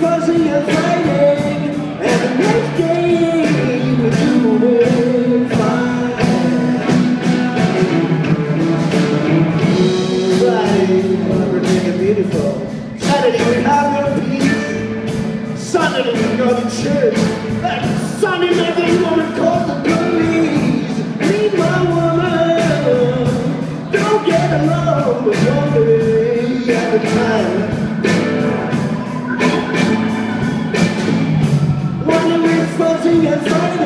fuzzy and and the beautiful. Saturday, we have peace. Sunday, we go to church. That Sunday woman called the police. Leave my woman. Don't get along with wondering searching and finding.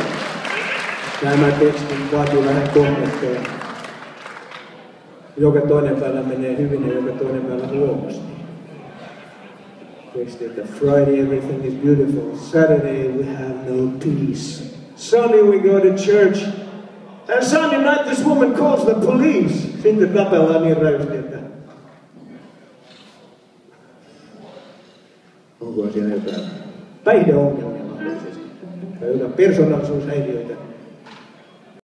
Tämä teksti vaatii vähän kommentteja. Joka toinen päivä menee hyvin ja joka toinen päivä huonosti. Teksti, että Friday everything is beautiful. Saturday we have no peace. Sunday we go to church. And Sunday night this woman calls the police. Sitten tapellaan niin rajusti, että onko siellä jotain päihdeongelmia mahdollisesti tai jotain persoonallisuushäiriöitä.